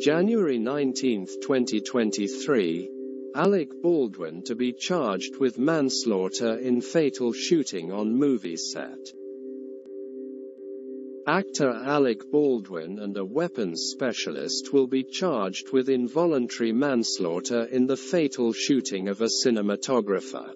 January 19, 2023. Alec Baldwin to be charged with manslaughter in fatal shooting on movie set. Actor Alec Baldwin and a weapons specialist will be charged with involuntary manslaughter in the fatal shooting of a cinematographer.